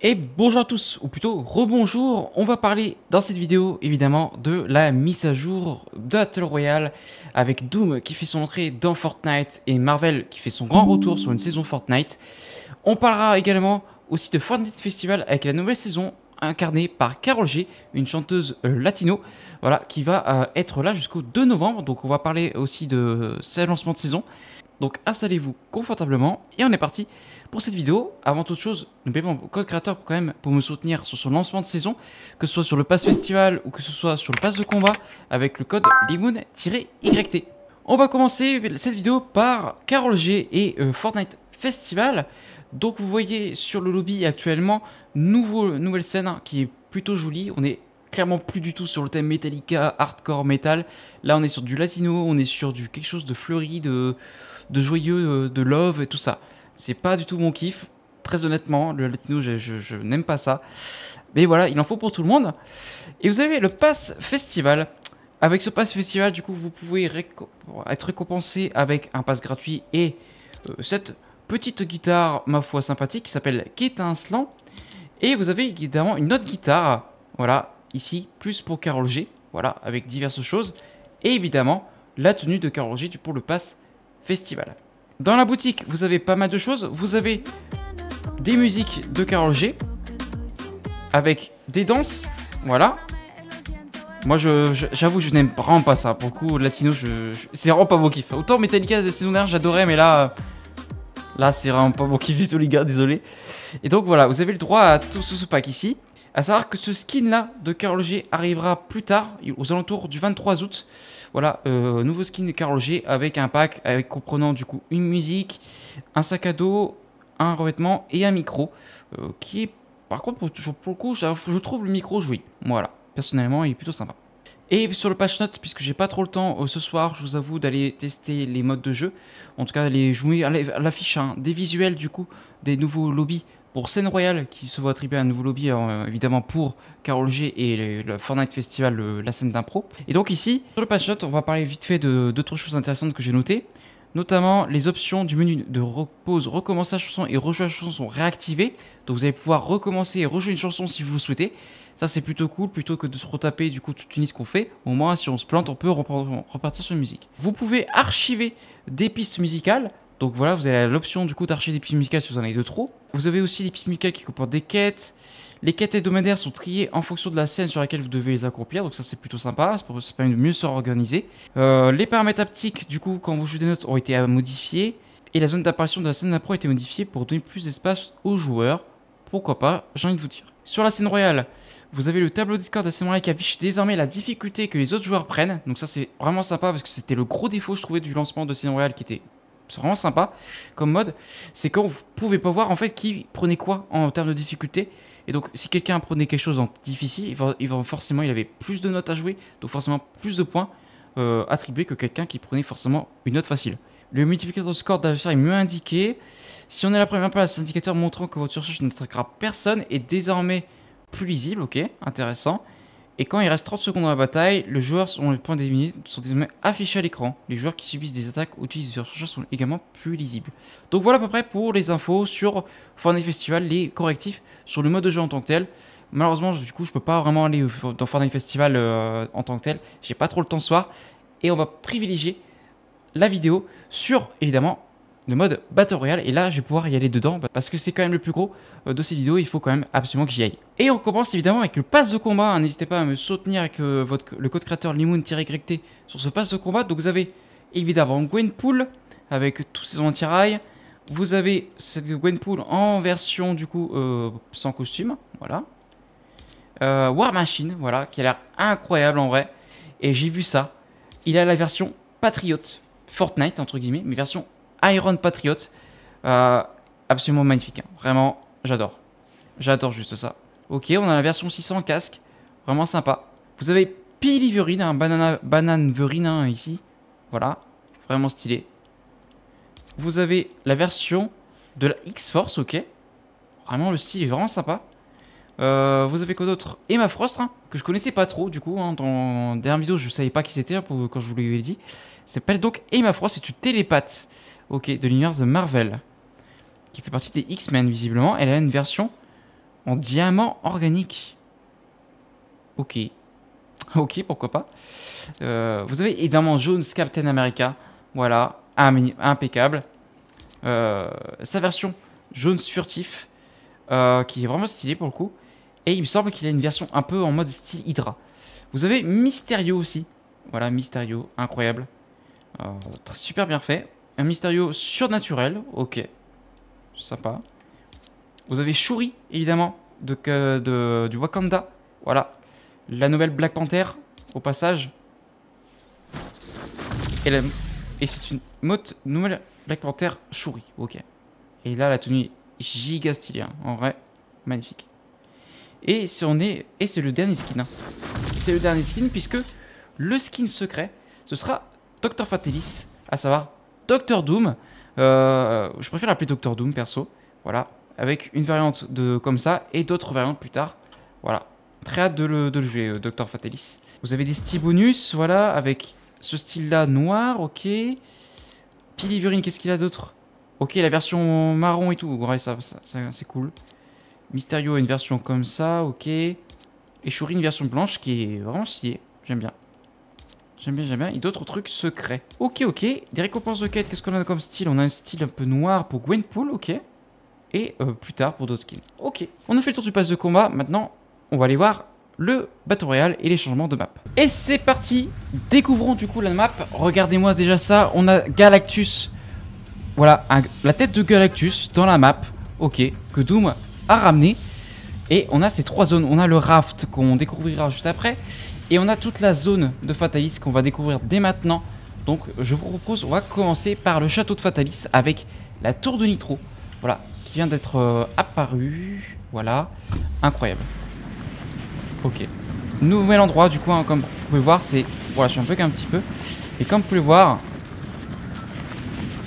Et bonjour à tous, ou plutôt rebonjour, on va parler dans cette vidéo évidemment de la mise à jour de Battle Royale avec Doom qui fait son entrée dans Fortnite et Marvel qui fait son grand retour sur une saison Fortnite. On parlera également aussi de Fortnite Festival avec la nouvelle saison incarnée par Carol G, une chanteuse latino, voilà, qui va euh, être là jusqu'au 2 novembre. Donc on va parler aussi de ce lancement de saison. Donc installez-vous confortablement et on est parti pour cette vidéo. Avant toute chose, n'oubliez pas mon code créateur pour quand même pour me soutenir sur son lancement de saison, que ce soit sur le pass festival ou que ce soit sur le pass de combat avec le code Limoon-YT. On va commencer cette vidéo par Carol G et euh, Fortnite Festival. Donc vous voyez sur le lobby actuellement, nouveau, nouvelle scène qui est plutôt jolie. Clairement plus du tout sur le thème Metallica, hardcore, metal. Là on est sur du latino, on est sur du quelque chose de fleuri, de, de joyeux, euh, de love et tout ça. C'est pas du tout mon kiff, très honnêtement. Le latino, je, n'aime pas ça. Mais voilà, il en faut pour tout le monde. Et vous avez le pass festival. Avec ce pass festival, du coup, vous pouvez être récompensé avec un pass gratuit et euh, cette petite guitare, ma foi, sympathique qui s'appelle Kétinslant. Et vous avez évidemment une autre guitare, voilà, ici, plus pour Carol G, voilà, avec diverses choses. Et évidemment, la tenue de Carol G pour le pass festival. Dans la boutique, vous avez pas mal de choses. Vous avez des musiques de Carol G avec des danses. Voilà. Moi, j'avoue, je, n'aime vraiment pas ça. Pour le coup, latino, c'est vraiment pas mon kiff. Autant Metallica de saison dernière, j'adorais, mais là, là, c'est vraiment pas mon kiff du tout, les gars. Désolé. Et donc voilà, vous avez le droit à tout ce pack ici. À savoir que ce skin là de Carol G arrivera plus tard, aux alentours du 23 août. Voilà, euh, nouveau skin de Carol G avec un pack comprenant du coup une musique, un sac à dos, un revêtement et un micro. Euh, qui est, par contre, pour, pour le coup, je trouve le micro joué. Voilà, personnellement, il est plutôt sympa. Et sur le patch notes, puisque j'ai pas trop le temps euh, ce soir, je vous avoue d'aller tester les modes de jeu. En tout cas, aller jouer à l'affiche hein, des visuels du coup des nouveaux lobbies pour Scène Royale, qui se voit attribuer un nouveau lobby, euh, évidemment pour Carol G et le, Fortnite Festival, la scène d'impro. Et donc ici, sur le patch note, on va parler vite fait de d'autres choses intéressantes que j'ai notées. Notamment, les options du menu de repose, recommencer la chanson et rejouer la chanson sont réactivées. Donc vous allez pouvoir recommencer et rejouer une chanson si vous le souhaitez. Ça c'est plutôt cool, plutôt que de se retaper du coup toute une liste qu'on fait. Au moins si on se plante, on peut repartir sur une musique. Vous pouvez archiver des pistes musicales donc voilà, vous avez l'option du coup d'archiver des pistes musicales si vous en avez de trop. Vous avez aussi des pistes qui comportent des quêtes. Les quêtes hebdomadaires sont triées en fonction de la scène sur laquelle vous devez les accomplir, donc ça c'est plutôt sympa, ça permet de mieux se organiser. Euh, les paramètres haptiques, du coup, quand vous jouez des notes, ont été modifiés. Et la zone d'apparition de la scène d'impro a été modifiée pour donner plus d'espace aux joueurs. Pourquoi pas, j'ai envie de vous dire. Sur la scène royale, vous avez le tableau Discord de la scène royale qui affiche désormais la difficulté que les autres joueurs prennent. Donc ça c'est vraiment sympa parce que c'était le gros défaut je trouvais du lancement de scène royale qui était c'est vraiment sympa comme mode, c'est quand vous pouvez pas voir en fait qui prenait quoi en termes de difficulté. Et donc si quelqu'un prenait quelque chose en difficile, il va, forcément il avait plus de notes à jouer, donc forcément plus de points euh, attribués que quelqu'un qui prenait forcément une note facile. Le multiplicateur de score d'adversaire est mieux indiqué. Si on est la première place, l'indicateur montrant que votre surcharge n'attaquera personne est désormais plus lisible, ok, intéressant. Et quand il reste 30 secondes dans la bataille, le joueur les points sont désormais affichés à l'écran. Les joueurs qui subissent des attaques ou utilisent des recharges sont également plus lisibles. Donc voilà à peu près pour les infos sur Fortnite Festival, les correctifs sur le mode de jeu en tant que tel. Malheureusement, du coup, je peux pas vraiment aller dans Fortnite Festival euh, en tant que tel. J'ai pas trop le temps ce soir. Et on va privilégier la vidéo sur, évidemment, de mode Battle Royale. Et là, je vais pouvoir y aller dedans parce que c'est quand même le plus gros euh, de ces vidéos. Il faut quand même absolument que j'y aille. Et on commence évidemment avec le pass de combat. Hein. N'hésitez pas à me soutenir avec euh, votre, le code créateur limoon-yt sur ce pass de combat. Donc vous avez évidemment Gwenpool avec tous ses anti-rails. Vous avez cette Gwenpool en version du coup euh, sans costume. Voilà. War Machine, voilà, qui a l'air incroyable en vrai. Et j'ai vu ça. Il a la version Patriot Fortnite entre guillemets, mais version Iron Patriot. Euh, absolument magnifique. Hein. Vraiment, j'adore. J'adore juste ça. Ok, on a la version 600 casque. Vraiment sympa. Vous avez Piliverine, un banane verine hein, ici. Voilà. Vraiment stylé. Vous avez la version de la X-Force, ok. Vraiment, le style est vraiment sympa. Euh, vous avez quoi d'autre? Emma Frost, hein, que je connaissais pas trop du coup. dans la dernière vidéo, je savais pas qui c'était quand je vous l'ai dit. S'appelle donc Emma Frost, c'est une télépathe. Ok, de l'univers de Marvel. Qui fait partie des X-Men, visiblement. Elle a une version, en diamant organique. Ok. Ok, pourquoi pas. Euh, vous avez évidemment Jones Captain America. Voilà, impeccable. Euh, sa version Jones furtif, euh, qui est vraiment stylé pour le coup. Et il me semble qu'il a une version un peu en mode style Hydra. Vous avez Mysterio aussi. Voilà, Mysterio, incroyable. super bien fait. Un Mysterio surnaturel, ok. Sympa. Vous avez Shuri, évidemment, de, du Wakanda. Voilà. La nouvelle Black Panther, au passage. Et, c'est une motte nouvelle Black Panther Shuri, ok. Et là, la tenue giga stylée, hein. en vrai, magnifique. Et c'est on est et c'est le dernier skin. Hein. C'est le dernier skin puisque le skin secret, ce sera Dr Fatalis, à savoir Dr Doom. Euh, je préfère l'appeler Dr Doom perso. Voilà, avec une variante de comme ça et d'autres variantes plus tard. Voilà, très hâte de le, jouer, euh, Dr Fatalis. Vous avez des styles bonus, voilà, avec ce style-là noir, ok. Piliverine, qu'est-ce qu'il a d'autre? Ok, la version marron et tout, ouais, ça, c'est cool. Mysterio une version comme ça, ok. Et Shuri une version blanche qui est vraiment stylée, j'aime bien. J'aime bien, j'aime bien. Et d'autres trucs secrets. Ok, ok. Des récompenses de quête, qu'est-ce qu'on a comme style? On a un style un peu noir pour Gwenpool, ok. Et euh, plus tard pour d'autres skins. Ok. On a fait le tour du pass de combat. Maintenant, on va aller voir le Battle Royale et les changements de map. Et c'est parti Découvrons du coup la map. Regardez-moi déjà ça. On a Galactus. Voilà, la tête de Galactus dans la map. Ok, que Doom a ramené. Et on a ces trois zones. On a le raft qu'on découvrira juste après. Et on a toute la zone de Fatalis qu'on va découvrir dès maintenant. Donc je vous propose, on va commencer par le château de Fatalis avec la tour de Nitro. Voilà, qui vient d'être euh, apparue. Voilà, incroyable. Ok. Nouvel endroit, du coup, hein, comme vous pouvez voir, c'est... Voilà, je suis un peu qu'un petit peu. Et comme vous pouvez voir,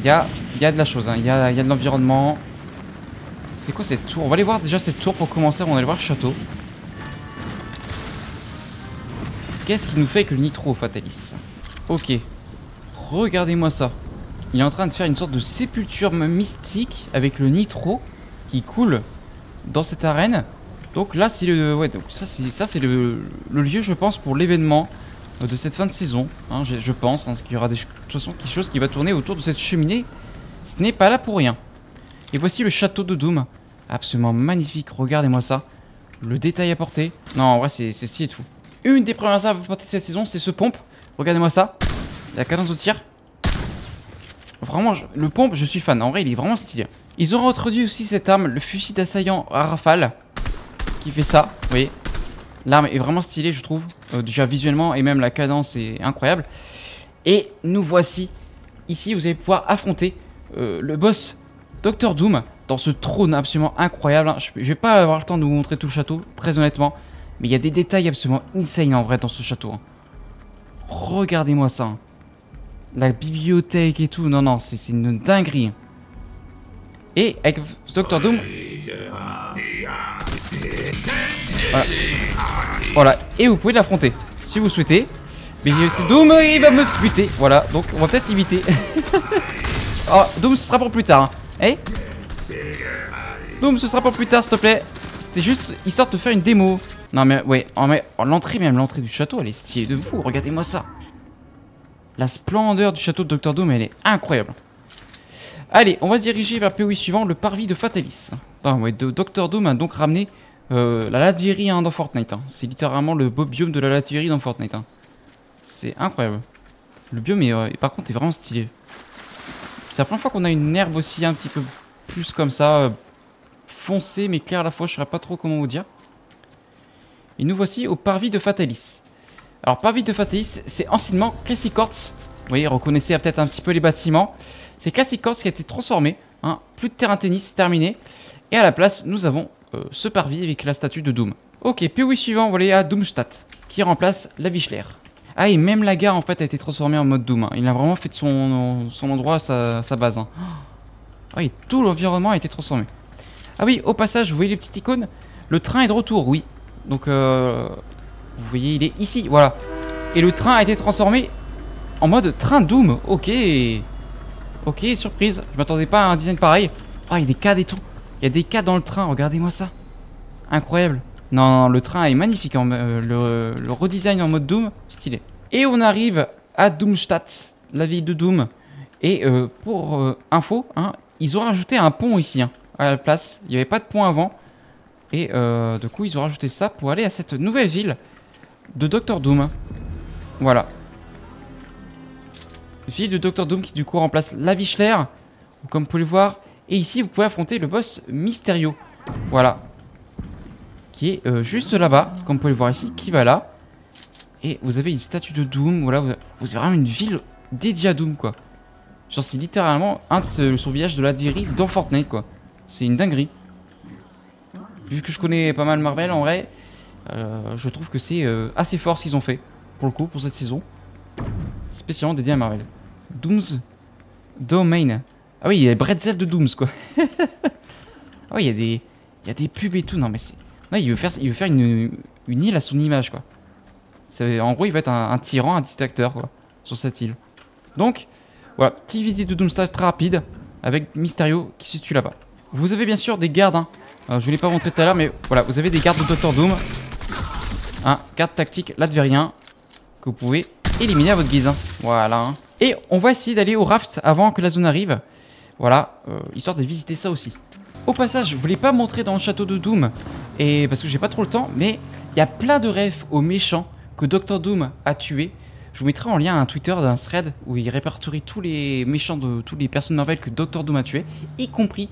il y a, y a de la chose, hein. il y, a, y a de l'environnement. C'est quoi cette tour? On va aller voir déjà cette tour pour commencer, on va aller voir le château. Qu'est-ce qui nous fait que le nitro, Fatalis? Ok. Regardez-moi ça. Il est en train de faire une sorte de sépulture mystique avec le nitro qui coule dans cette arène. Donc là, c'est le, ouais, donc ça le, lieu, je pense, pour l'événement de cette fin de saison. Hein, je, pense hein, qu'il y aura de toute façon quelque chose qui va tourner autour de cette cheminée. Ce n'est pas là pour rien. Et voici le château de Doom, absolument magnifique. Regardez-moi ça, le détail apporté. Non, en vrai, c'est stylé de fou. Une des premières armes à porter cette saison, c'est ce pompe. Regardez-moi ça. La cadence au tir. Vraiment, le pompe, je suis fan. En vrai, il est vraiment stylé. Ils ont introduit aussi cette arme, le fusil d'assaillant à rafale. Qui fait ça, vous voyez. L'arme est vraiment stylée, je trouve. Euh, déjà visuellement, et même la cadence est incroyable. Et nous voici. Ici, vous allez pouvoir affronter euh, le boss Doctor Doom dans ce trône absolument incroyable. Hein. Je, vais pas avoir le temps de vous montrer tout le château, très honnêtement. Mais il y a des détails absolument insane en vrai dans ce château. Hein. Regardez-moi ça. Hein. La bibliothèque et tout. Non, non, c'est une dinguerie. Hein. Et avec Doctor Doom... Voilà. Et vous pouvez l'affronter. Si vous souhaitez. Mais Doom, il va me buter. Voilà, donc on va peut-être éviter. oh, Doom, ce sera pour plus tard. Eh Doom, ce sera pour plus tard, s'il te plaît. C'était juste histoire de faire une démo. Non mais ouais, oh, mais oh, l'entrée même, l'entrée du château, elle est stylée de fou. Regardez-moi ça. La splendeur du château de Dr Doom, elle est incroyable. Allez, on va se diriger vers le POI suivant, le parvis de Fatalis. Non, ouais, Dr Doom a donc ramené euh, la Latverie hein, dans Fortnite. Hein. C'est littéralement le beau biome de la Latverie dans Fortnite. Hein. C'est incroyable. Le biome, est, euh, par contre, est vraiment stylé. C'est la première fois qu'on a une herbe aussi un petit peu plus comme ça, euh, foncée mais claire à la fois, je ne saurais pas trop comment vous dire. Et nous voici au parvis de Fatalis. Alors, parvis de Fatalis, c'est anciennement Classic Courts. Vous voyez, reconnaissez peut-être un petit peu les bâtiments. C'est Classic Courts qui a été transformé. Hein, plus de terrain tennis, terminé. Et à la place, nous avons euh, ce parvis avec la statue de Doom. Ok, POI suivant, on va aller à Doomstadt, qui remplace la Vichler. Ah, et même la gare, en fait, a été transformée en mode Doom. Hein. Il a vraiment fait de son, endroit sa, base. Hein. Ah, et tout l'environnement a été transformé. Ah oui, au passage, vous voyez les petites icônes? Le train est de retour, oui. Donc, euh, vous voyez, il est ici, voilà. Et le train a été transformé en mode train Doom. Ok. Ok, surprise. Je m'attendais pas à un design pareil. Ah, il y a des cadres et tout. Il y a des cadres dans le train, regardez-moi ça. incroyable. Non, le train est magnifique, hein, le, le redesign en mode Doom, stylé. Et on arrive à Doomstadt, la ville de Doom. Et euh, pour euh, info, hein, ils ont rajouté un pont ici, hein, à la place. Il n'y avait pas de pont avant. Et euh, du coup, ils ont rajouté ça pour aller à cette nouvelle ville de Doctor Doom. Voilà. Ville de Doctor Doom qui du coup remplace la Vichler, comme vous pouvez le voir. Et ici, vous pouvez affronter le boss Mysterio. Voilà. Qui est juste là-bas, comme vous pouvez le voir ici, qui va là. Et vous avez une statue de Doom, voilà, vous avez vraiment une ville dédiée à Doom, quoi. Genre, c'est littéralement un de son village de la Diri dans Fortnite, quoi. C'est une dinguerie. Vu que je connais pas mal Marvel, en vrai, euh, je trouve que c'est euh, assez fort ce qu'ils ont fait, pour le coup, pour cette saison. Spécialement dédié à Marvel. Doom's Domain. Ah oui, il y a Bretzel de Dooms, quoi. ah oui, il y a des... Il y a des pubs et tout. Non, mais c'est... Il veut faire, une, île à son image, quoi. En gros, il va être un, tyran, un distracteur, quoi, sur cette île. Donc, voilà, petite visite de Doomstar très rapide, avec Mysterio qui se situe là-bas. Vous avez bien sûr des gardes, hein. je ne l'ai pas montré tout à l'heure, mais voilà, vous avez des gardes de Doctor Doom. Un garde tactique Latvérien, que vous pouvez éliminer à votre guise. Hein. Voilà. Hein. Et on va essayer d'aller au raft avant que la zone arrive. Voilà, euh, histoire de visiter ça aussi. Au passage, je voulais pas montrer dans le château de Doom, et parce que j'ai pas trop le temps, mais il y a plein de rêves aux méchants que Doctor Doom a tué. Je vous mettrai en lien un Twitter d'un thread où il répertorie tous les méchants de toutes les personnes Marvel que Doctor Doom a tué, y compris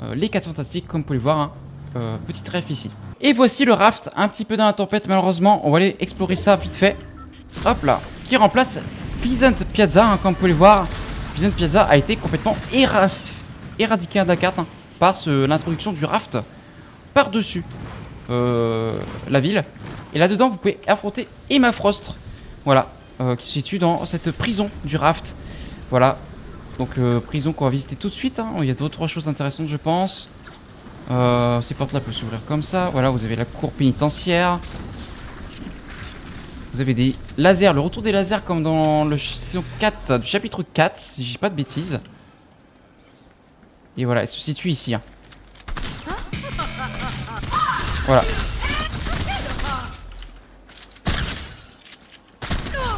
euh, les 4 fantastiques, comme vous pouvez le voir. Hein. Euh, petite ref ici. Et voici le raft, un petit peu dans la tempête malheureusement. On va aller explorer ça vite fait. Hop là, qui remplace Peasant Piazza, hein, comme vous pouvez le voir. Peasant Piazza a été complètement éradiqué de la carte hein, par l'introduction du raft par-dessus euh, la ville. Et là-dedans, vous pouvez affronter Emma Frost. Voilà, euh, qui se situe dans cette prison du raft. Voilà. Donc, euh, prison qu'on va visiter tout de suite. Hein. Il y a d'autres choses intéressantes, je pense. Ces portes-là peuvent s'ouvrir comme ça. Voilà, vous avez la cour pénitentiaire. Vous avez des lasers, le retour des lasers comme dans le saison 4 du chapitre 4, si je dis pas de bêtises. Et voilà, elle se situe ici. Hein. Voilà,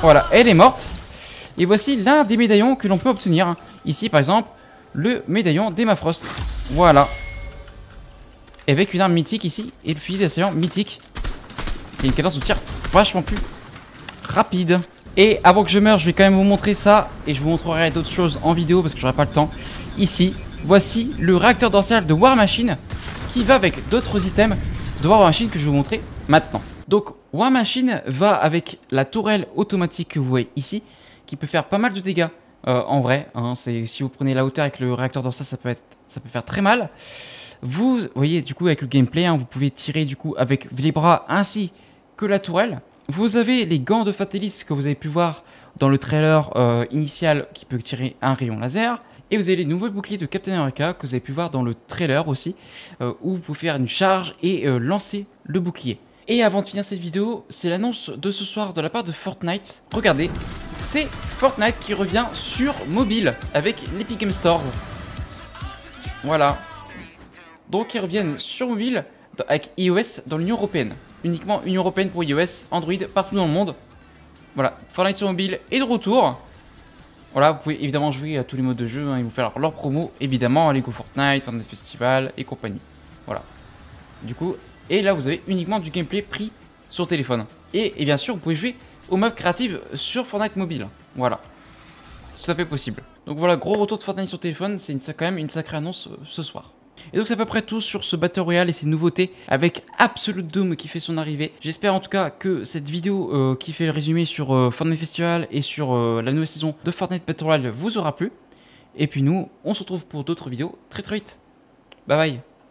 Voilà, elle est morte. Et voici l'un des médaillons que l'on peut obtenir. Ici, par exemple, le médaillon d'Emma Frost. Voilà. Avec une arme mythique ici, et le fusil d'assaillant mythique. Et une cadence de tir vachement plus rapide. Et avant que je meure, je vais quand même vous montrer ça. Et je vous montrerai d'autres choses en vidéo parce que j'aurai pas le temps. Ici, voici le réacteur dorsal de War Machine qui va avec d'autres items de War Machine que je vais vous montrer maintenant. Donc War Machine va avec la tourelle automatique que vous voyez ici, qui peut faire pas mal de dégâts euh, en vrai. Hein, si vous prenez la hauteur avec le réacteur ça, ça peut, être, ça peut faire très mal. Vous voyez du coup avec le gameplay, hein, vous pouvez tirer du coup avec les bras ainsi que la tourelle. Vous avez les gants de Fatalis que vous avez pu voir dans le trailer euh, initial qui peut tirer un rayon laser. Et vous avez les nouveaux boucliers de Captain America que vous avez pu voir dans le trailer aussi, euh, où vous pouvez faire une charge et lancer le bouclier. Et avant de finir cette vidéo, c'est l'annonce de ce soir de la part de Fortnite. Regardez, c'est Fortnite qui revient sur mobile avec l'Epic Game Store. Voilà. Donc ils reviennent sur mobile avec iOS dans l'Union Européenne. Uniquement Union Européenne pour iOS, Android partout dans le monde. Voilà, Fortnite sur mobile est de retour. Voilà, vous pouvez évidemment jouer à tous les modes de jeu, hein, ils vont faire leur promo, évidemment, Lego Fortnite, des festivals et compagnie. Voilà. Du coup, et là, vous avez uniquement du gameplay pris sur téléphone. Et, bien sûr, vous pouvez jouer aux maps créatives sur Fortnite mobile. Voilà. C'est tout à fait possible. Donc voilà, gros retour de Fortnite sur téléphone, c'est quand même une sacrée annonce euh, ce soir. Et donc c'est à peu près tout sur ce Battle Royale et ses nouveautés avec Absolute Doom qui fait son arrivée. J'espère en tout cas que cette vidéo euh, qui fait le résumé sur euh, Fortnite Festival et sur la nouvelle saison de Fortnite Battle Royale vous aura plu. Et puis nous, on se retrouve pour d'autres vidéos très très vite. Bye bye